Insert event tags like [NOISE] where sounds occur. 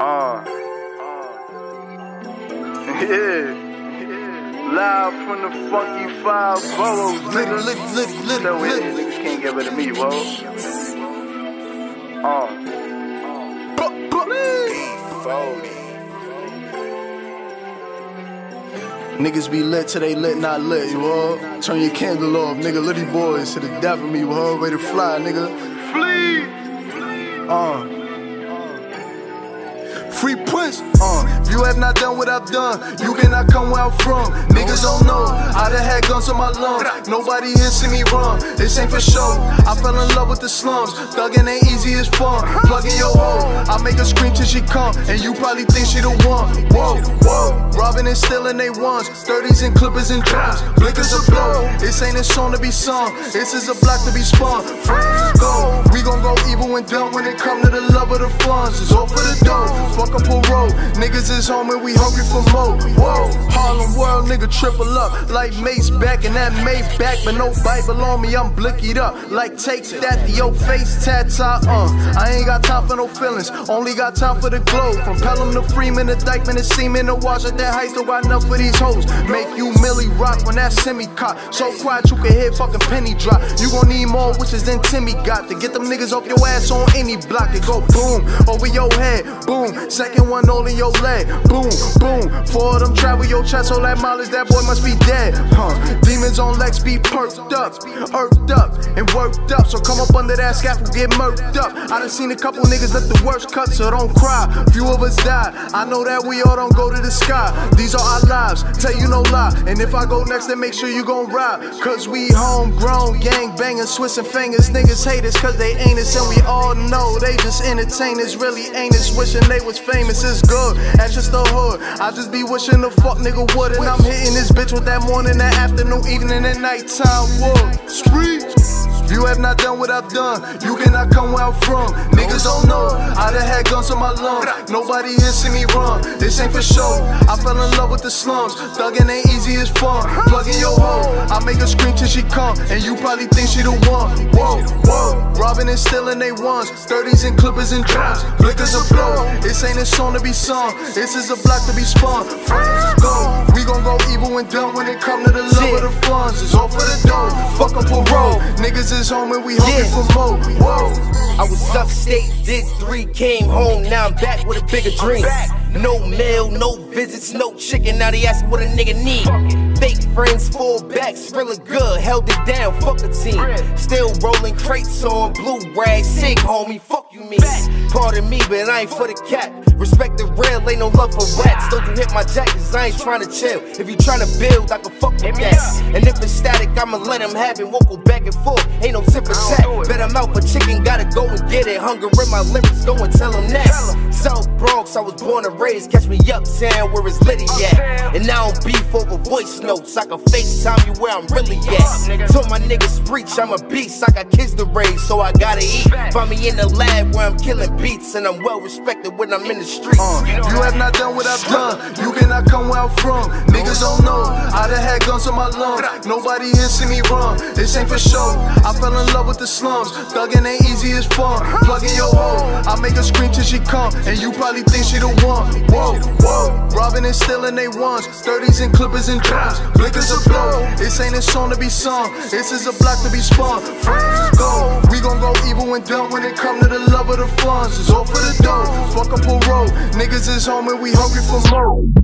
Uh. [LAUGHS] Yeah. Live from the funky five boroughs, nigga. Lit, lit, lit, lit, So lit. it, niggas can't get rid of me, whoa. Uh. Niggas be lit till they lit, not lit, you heard? Turn your candle off, nigga. Litty boys to the death of me, you heard? Ready to fly, nigga. Flee! Uh. Free Prince, uh. If you have not done what I've done, you cannot come where I'm from. Niggas don't know. I done had guns in my lungs. Nobody here see me run. This ain't for show. I fell in love with the slums. Thuggin' ain't easy as fun. Plug in your hoe. I make her scream till she come. And you probably think she the one. Whoa, whoa. Robbing and stealing they ones. 30s and clippers and drums. Blinkers a blow. Ain't a song to be sung. This is a block to be spun. Friends go. We gon' go evil and dumb when it come to the love of the funds. It's all for the dough. Fuck a road. Niggas is home and we hungry for more. Whoa. Harlem world nigga triple up. Like Mace back and that May back. But no Bible on me. I'm blickied up. Like take that the your face tata. Uh. I ain't got time for no feelings. Only got time for the glow. From Pelham to Freeman to Dyckman to Seaman to Wash at that height. So got enough for these hoes. Make you Millie rock when that semi caught. So quiet you can hear fucking penny drop. You gon' need more witches than Timmy got to get them niggas off your ass on any block. It go boom over your head, boom. Second one all in your leg, boom, boom. Four of them travel your chest, so that mileage, that boy must be dead. Huh? Demons on legs be perked up, earthed up, and worked up. So come up under that scaffold, get murked up. I done seen a couple niggas let the worst cut, so don't cry. Few of us die. I know that we all don't go to the sky. These are our lives, tell you no lie. And if I go next, then make sure you gon' ride. Cause we homegrown, gang banging, swissing fingers. Niggas hate us cause they ain't us, and we all know they just entertainers. Really ain't us, wishing they was famous. It's good, that's just the hood. I just be wishing the fuck nigga would. And I'm hitting this bitch with that morning, that afternoon, evening, and nighttime wood. Street. You have not done what I've done, you cannot come where I'm from. Niggas don't know. I done had guns in my lungs. Nobody here see me run. This ain't for show. I fell in love with the slums. Thuggin' ain't easy as fun. Plug in your hoe. I make her scream till she come. And you probably think she the one. Whoa, whoa. Robbing and stealing they ones. 30s and clippers and drums. Blinkers a blow. This ain't a song to be sung. This is a block to be spun. Friends go. We gon' go evil and dumb when it come to the love of the funds. It's all for the dough. Fuck up parole. Niggas is home and we hungry Yeah. for more. Whoa. I was upstate, did three, came home, now I'm back with a bigger dream. No mail, no visits, no chicken, now they ask what a nigga need. Fake friends, full backs, really good, held it down, fuck the team. Still rolling crates on blue rag, sick homie, fuck you mean. Pardon me, but I ain't for the cat. Respect the real, ain't no love for rats. Don't you hit my jack, cause I ain't tryna chill. If you tryna build, I can fuck with that. And if it's I'ma let him have it, won't go back and forth. Ain't no tip or tap. Bet I'm out for chicken, gotta go and get it. Hunger in my lips, go and tell him that. South Bronx, I was born and raised. Catch me uptown where it's litty at. And I don't beef over voice notes. I can FaceTime you where I'm really at. Told my niggas preach, I'm a beast. I got kids to raise, so I gotta eat. Find me in the lab where I'm killing beats. And I'm well respected when I'm in the streets. Uh, you have not done what I've done, you cannot come where I'm from. Niggas don't know. I done had guns in my lungs. Nobody here see me run. This ain't for show. I fell in love with the slums. Thuggin' ain't easy as fun. Plug in your hoe. I make her scream till she come. And you probably think she the one. Whoa, whoa. Robbing and stealing they ones. 30s and clippers and drums. Blinkers a blow. This ain't a song to be sung. This is a block to be spun. Friends go. We gon' go evil and dumb when it come to the love of the funds. It's all for the dough. Fuck up a road. Niggas is home and we hungry for more.